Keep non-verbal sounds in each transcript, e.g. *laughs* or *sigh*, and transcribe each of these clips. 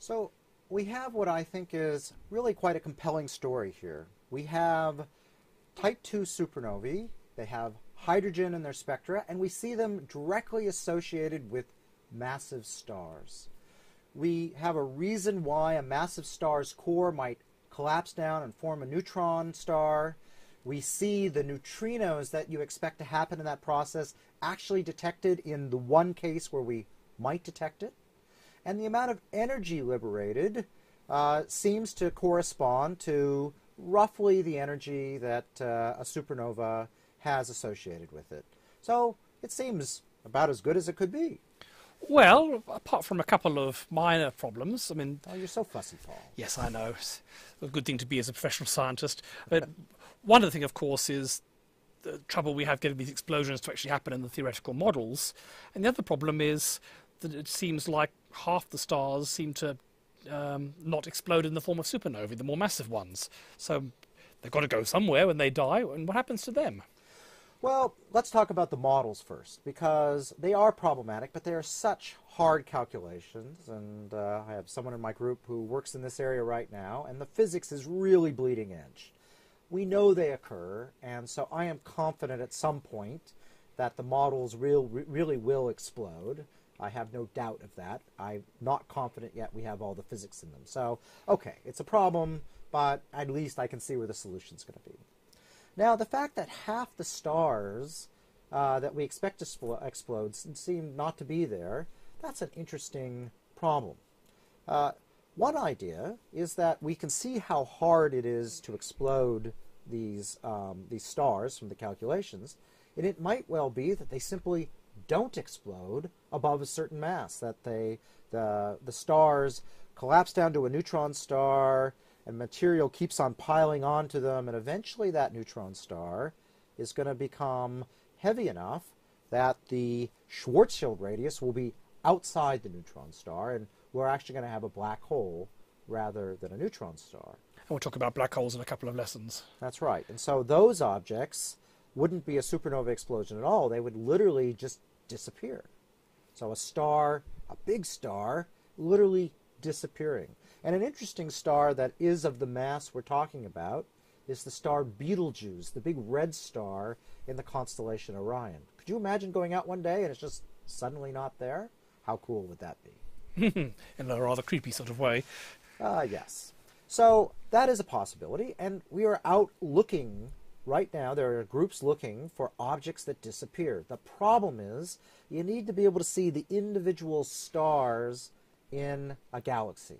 So we have what I think is really quite a compelling story here. We have type 2 supernovae, they have hydrogen in their spectra, and we see them directly associated with massive stars. We have a reason why a massive star's core might collapse down and form a neutron star. We see the neutrinos that you expect to happen in that process actually detected in the one case where we might detect it. And the amount of energy liberated uh, seems to correspond to roughly the energy that uh, a supernova has associated with it. So it seems about as good as it could be. Well, apart from a couple of minor problems, I mean. Oh, you're so fussy, Paul. Yes, I know. It's a good thing to be as a professional scientist. But one of the things, of course, is the trouble we have getting these explosions to actually happen in the theoretical models. And the other problem is that it seems like half the stars seem to um, not explode in the form of supernovae, the more massive ones. So they've got to go somewhere when they die, and what happens to them? Well, let's talk about the models first, because they are problematic, but they are such hard calculations. And uh, I have someone in my group who works in this area right now, and the physics is really bleeding edge. We know they occur, and so I am confident at some point that the models real, really will explode. I have no doubt of that. I'm not confident yet we have all the physics in them. So, okay, it's a problem, but at least I can see where the solution's going to be. Now, the fact that half the stars uh, that we expect to explode seem not to be there, that's an interesting problem. Uh, one idea is that we can see how hard it is to explode these, um, these stars from the calculations, and it might well be that they simply don't explode above a certain mass, that they, the, the stars collapse down to a neutron star, and material keeps on piling onto them, and eventually that neutron star is going to become heavy enough that the Schwarzschild radius will be outside the neutron star, and we're actually going to have a black hole rather than a neutron star. And we'll talk about black holes in a couple of lessons. That's right. And so those objects wouldn't be a supernova explosion at all. They would literally just disappear. So a star, a big star, literally disappearing. And an interesting star that is of the mass we're talking about is the star Betelgeuse, the big red star in the constellation Orion. Could you imagine going out one day and it's just suddenly not there? How cool would that be? *laughs* in a rather creepy sort of way. Ah, uh, yes. So that is a possibility, and we are out looking right now. There are groups looking for objects that disappear. The problem is you need to be able to see the individual stars in a galaxy.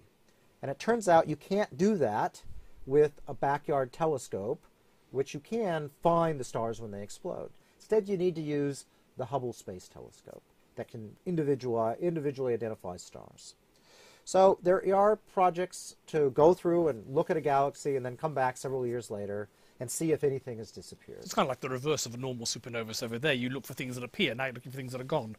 And it turns out you can't do that with a backyard telescope, which you can find the stars when they explode. Instead, you need to use the Hubble Space Telescope that can individual, individually identify stars. So there are projects to go through and look at a galaxy and then come back several years later and see if anything has disappeared. It's kind of like the reverse of a normal supernova. So over there, you look for things that appear. Now you're looking for things that are gone.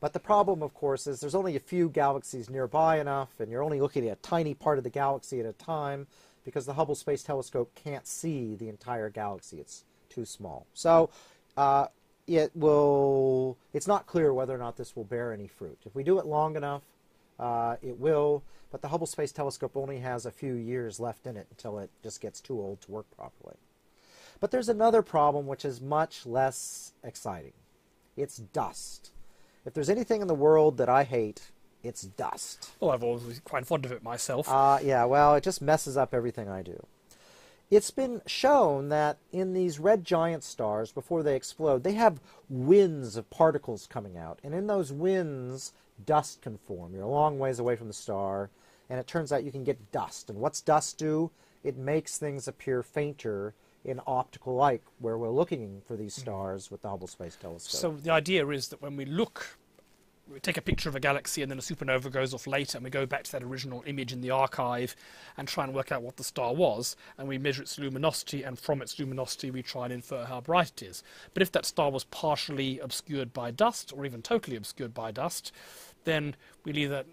But the problem, of course, is there's only a few galaxies nearby enough, and you're only looking at a tiny part of the galaxy at a time because the Hubble Space Telescope can't see the entire galaxy. It's too small. So uh, it will. It's not clear whether or not this will bear any fruit. If we do it long enough, uh, it will. But the Hubble Space Telescope only has a few years left in it until it just gets too old to work properly. But there's another problem which is much less exciting. It's dust. If there's anything in the world that I hate, it's dust. Well, I've always been quite fond of it myself. Uh, yeah, well, it just messes up everything I do. It's been shown that in these red giant stars, before they explode, they have winds of particles coming out. And in those winds, dust can form. You're a long ways away from the star, and it turns out you can get dust. And what's dust do? It makes things appear fainter in optical light where we're looking for these mm-hmm. stars with the Hubble Space Telescope. So the idea is that when we look, we take a picture of a galaxy and then a supernova goes off later and we go back to that original image in the archive and try and work out what the star was and we measure its luminosity and from its luminosity we try and infer how bright it is. But if that star was partially obscured by dust or even totally obscured by dust, then we'll either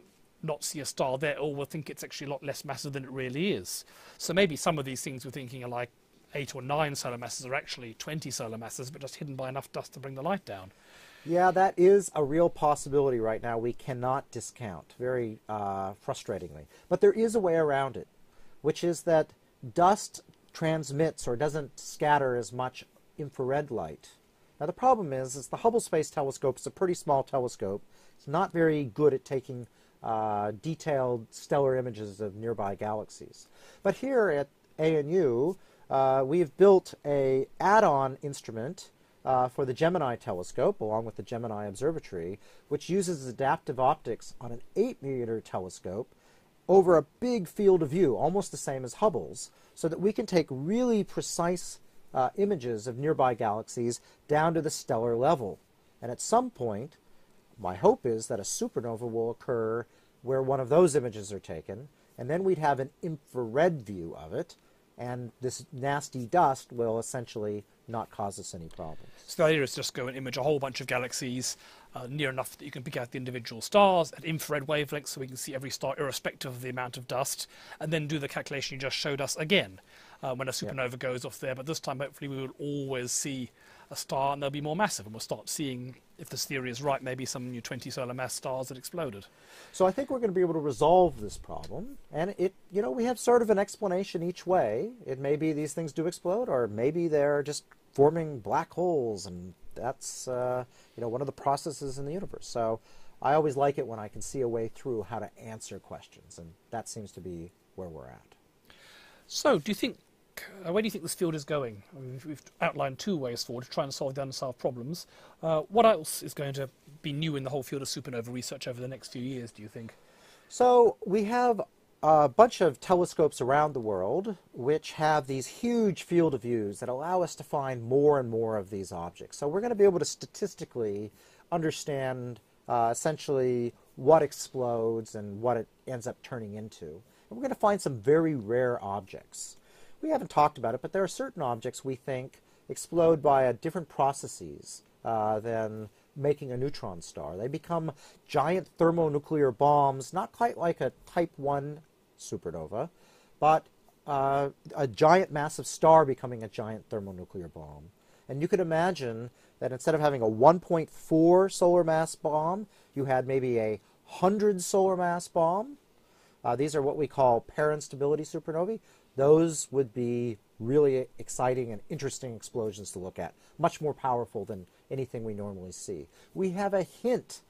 not see a star there or we'll think it's actually a lot less massive than it really is. So maybe some of these things we're thinking are like eight or nine solar masses are actually 20 solar masses, but just hidden by enough dust to bring the light down. Yeah, that is a real possibility right now. We cannot discount, very uh, frustratingly. But there is a way around it, which is that dust transmits or doesn't scatter as much infrared light. Now the problem is, is the Hubble Space Telescope is a pretty small telescope. It's not very good at taking uh, detailed stellar images of nearby galaxies. But here at ANU, uh, we've built a add-on instrument uh, for the Gemini telescope, along with the Gemini Observatory, which uses adaptive optics on an 8 meter telescope over a big field of view, almost the same as Hubble's, so that we can take really precise uh, images of nearby galaxies down to the stellar level. And at some point, my hope is that a supernova will occur where one of those images are taken, and then we'd have an infrared view of it, and this nasty dust will essentially not cause us any problems. So the idea is just go and image a whole bunch of galaxies uh, near enough that you can pick out the individual stars at infrared wavelengths so we can see every star irrespective of the amount of dust, and then do the calculation you just showed us again uh, when a supernova yep. goes off there. But this time, hopefully, we will always see a star and they'll be more massive, and we'll start seeing, if this theory is right, maybe some new 20 solar mass stars that exploded. So I think we're going to be able to resolve this problem, and it, you know, we have sort of an explanation each way. It may be these things do explode, or maybe they're just forming black holes, and that's, uh, you know, one of the processes in the universe. So I always like it when I can see a way through how to answer questions, and that seems to be where we're at. So, do you think uh, where do you think this field is going? I mean, we've outlined two ways forward to try and solve the unsolved problems. Uh, what else is going to be new in the whole field of supernova research over the next few years, do you think? So we have a bunch of telescopes around the world which have these huge field of views that allow us to find more and more of these objects. So we're going to be able to statistically understand uh, essentially what explodes and what it ends up turning into. And we're going to find some very rare objects we haven't talked about it, but there are certain objects we think explode by a different processes uh, than making a neutron star. They become giant thermonuclear bombs, not quite like a Type 1 supernova, but uh, a giant massive star becoming a giant thermonuclear bomb. And you could imagine that instead of having a 1.4 solar mass bomb, you had maybe a 100 solar mass bomb. Uh, these are what we call pair instability supernovae. Those would be really exciting and interesting explosions to look at, much more powerful than anything we normally see. We have a hint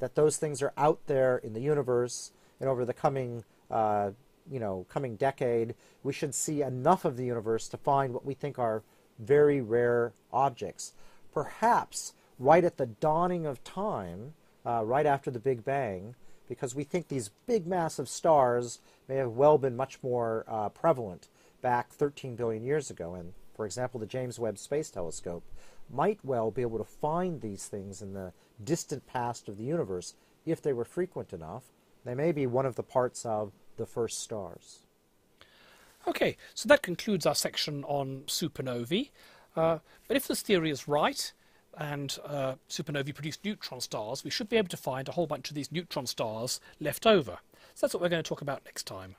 that those things are out there in the universe, and over the coming, uh, you know, coming decade, we should see enough of the universe to find what we think are very rare objects. Perhaps right at the dawning of time, uh, right after the Big Bang, because we think these big massive stars may have well been much more uh, prevalent back 13 billion years ago. And for example, the James Webb Space Telescope might well be able to find these things in the distant past of the universe if they were frequent enough. They may be one of the parts of the first stars. Okay, so that concludes our section on supernovae. Uh, but if this theory is right, and uh, supernovae produce neutron stars, we should be able to find a whole bunch of these neutron stars left over. So that's what we're going to talk about next time.